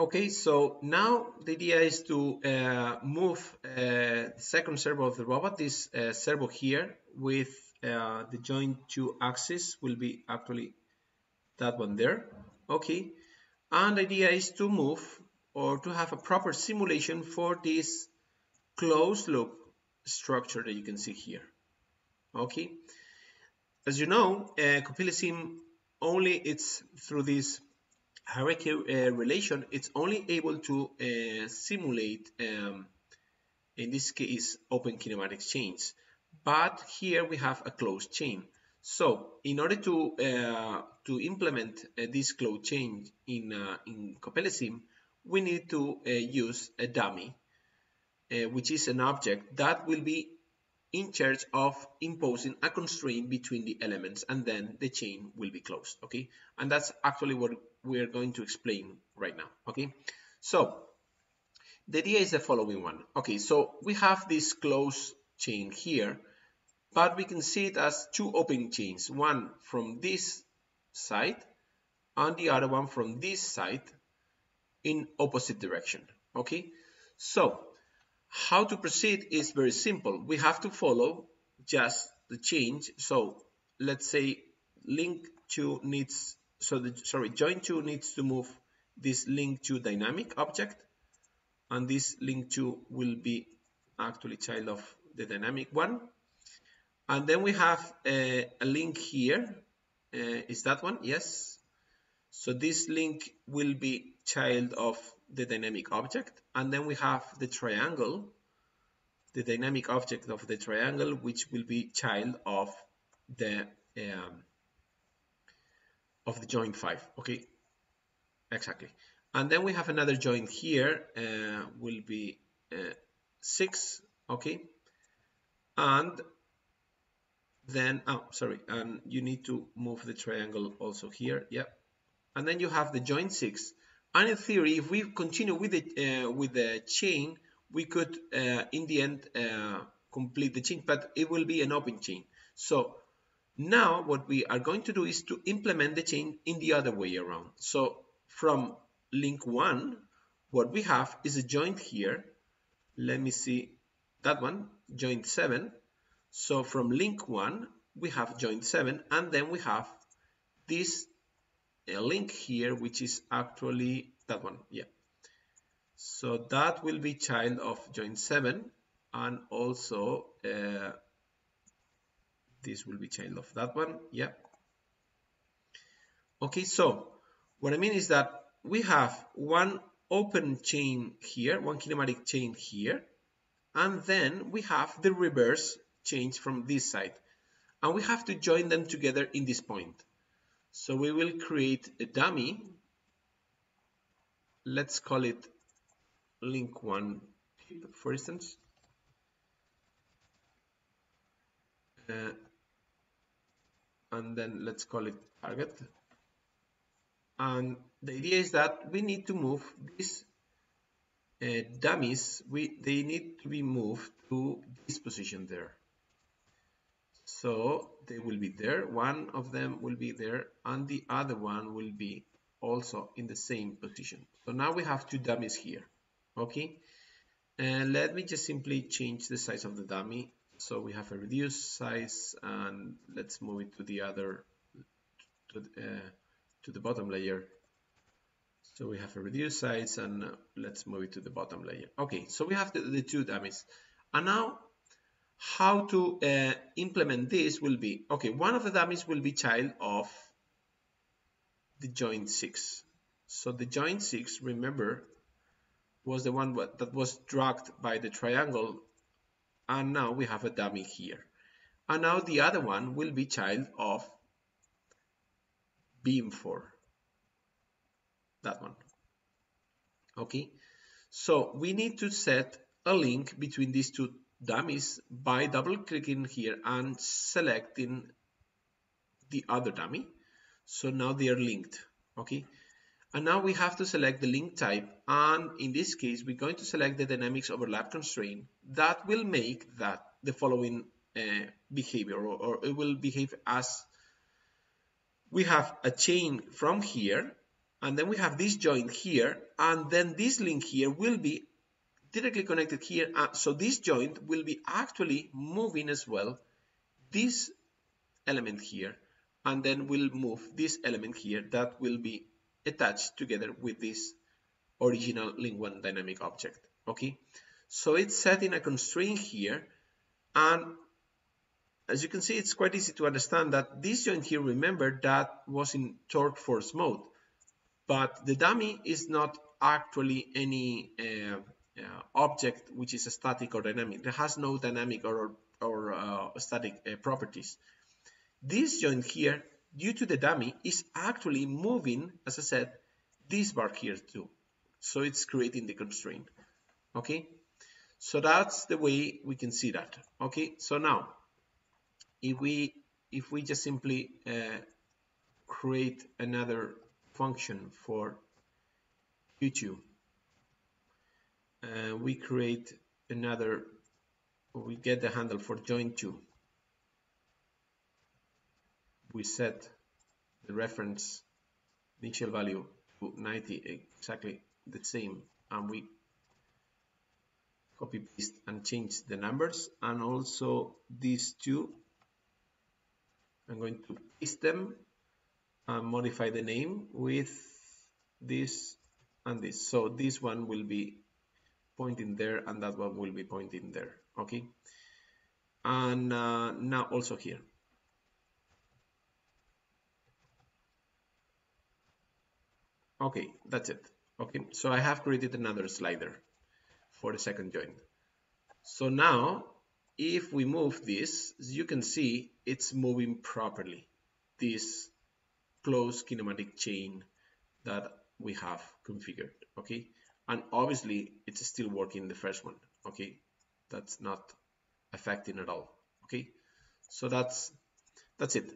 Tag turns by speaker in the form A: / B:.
A: Okay, so now the idea is to uh, move uh, the second servo of the robot, this uh, servo here, with uh, the joint two axis will be actually that one there. Okay, and the idea is to move or to have a proper simulation for this closed loop structure that you can see here. Okay, as you know, uh, only it's through this hierarchy uh, relation, it's only able to uh, simulate, um, in this case, open kinematic chains. But here we have a closed chain. So in order to uh, to implement uh, this closed chain in uh, in CoppeliaSim, we need to uh, use a dummy, which is an object that will be in charge of imposing a constraint between the elements and then the chain will be closed okay and that's actually what we are going to explain right now okay so the idea is the following one okay so we have this closed chain here but we can see it as two open chains one from this side and the other one from this side in opposite direction okay so how to proceed is very simple. We have to follow just the change. So let's say link 2 needs, so the, sorry, join 2 needs to move this link 2 dynamic object. And this link 2 will be actually child of the dynamic one. And then we have a, a link here. Uh, is that one? Yes. So this link will be child of the dynamic object and then we have the triangle the dynamic object of the triangle which will be child of the um, of the joint 5 okay exactly. And then we have another joint here uh, will be uh, 6 okay? And then oh sorry and you need to move the triangle also here yeah and then you have the joint 6 and in theory, if we continue with the uh, with the chain, we could uh, in the end uh, complete the chain, but it will be an open chain. So now what we are going to do is to implement the chain in the other way around. So from link one, what we have is a joint here. Let me see that one, joint seven. So from link one, we have joint seven, and then we have this a link here which is actually that one yeah so that will be child of joint 7 and also uh, this will be child of that one yeah okay so what I mean is that we have one open chain here one kinematic chain here and then we have the reverse change from this side and we have to join them together in this point so we will create a dummy. Let's call it link one, for instance. Uh, and then let's call it target. And the idea is that we need to move these uh, dummies, we, they need to be moved to this position there. So they will be there. One of them will be there and the other one will be also in the same position. So now we have two dummies here. Okay. And let me just simply change the size of the dummy. So we have a reduced size and let's move it to the other, to, uh, to the bottom layer. So we have a reduced size and let's move it to the bottom layer. Okay, so we have the, the two dummies. And now how to uh, implement this will be, okay, one of the dummies will be child of the joint 6. So the joint 6, remember, was the one that was dragged by the triangle and now we have a dummy here. And now the other one will be child of beam 4. That one. Okay, so we need to set a link between these two dummies by double clicking here and selecting the other dummy so now they are linked okay and now we have to select the link type and in this case we're going to select the dynamics overlap constraint that will make that the following uh, behavior or, or it will behave as we have a chain from here and then we have this joint here and then this link here will be directly connected here uh, so this joint will be actually moving as well this element here and then we'll move this element here that will be attached together with this original link one dynamic object okay so it's setting a constraint here and as you can see it's quite easy to understand that this joint here remember that was in torque force mode but the dummy is not actually any uh, uh, object which is static or dynamic. It has no dynamic or, or uh, static uh, properties. This joint here, due to the dummy, is actually moving, as I said, this bar here too. So it's creating the constraint. Okay, so that's the way we can see that. Okay, so now if we if we just simply uh, create another function for Q2. Uh, we create another, we get the handle for join 2. We set the reference initial value to 90 exactly the same and we copy paste and change the numbers and also these two I'm going to paste them and modify the name with this and this. So this one will be pointing there and that one will be pointing there okay? And uh, now also here okay that's it. Okay so I have created another slider for the second joint. So now if we move this you can see it's moving properly this closed kinematic chain that we have configured okay? And obviously it's still working the first one okay? That's not affecting at all okay? So that's that's it